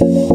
Bye.